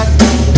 but